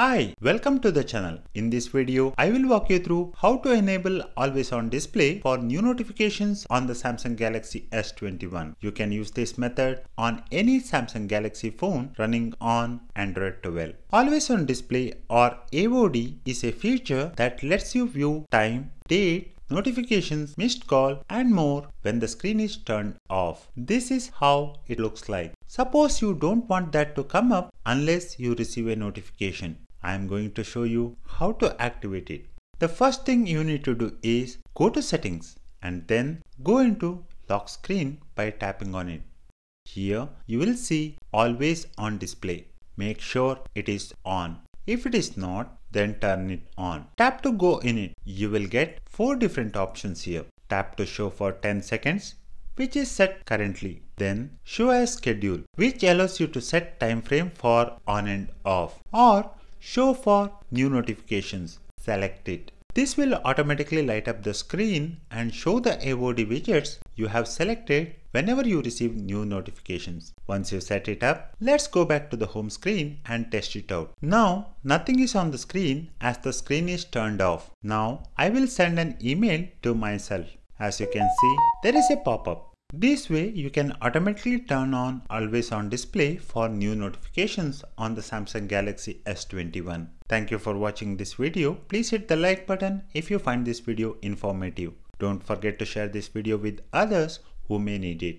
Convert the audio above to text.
Hi, welcome to the channel. In this video, I will walk you through how to enable always on display for new notifications on the Samsung Galaxy S21. You can use this method on any Samsung Galaxy phone running on Android 12. Always on display or AOD is a feature that lets you view time, date, notifications, missed call and more when the screen is turned off. This is how it looks like. Suppose you don't want that to come up unless you receive a notification. I am going to show you how to activate it. The first thing you need to do is go to settings and then go into lock screen by tapping on it. Here you will see always on display. Make sure it is on. If it is not, then turn it on. Tap to go in it. You will get four different options here. Tap to show for 10 seconds, which is set currently. Then show as schedule, which allows you to set time frame for on and off. Or Show for new notifications. Select it. This will automatically light up the screen and show the AOD widgets you have selected whenever you receive new notifications. Once you set it up, let's go back to the home screen and test it out. Now, nothing is on the screen as the screen is turned off. Now, I will send an email to myself. As you can see, there is a pop-up. This way you can automatically turn on always on display for new notifications on the Samsung Galaxy S21. Thank you for watching this video. Please hit the like button if you find this video informative. Don't forget to share this video with others who may need it.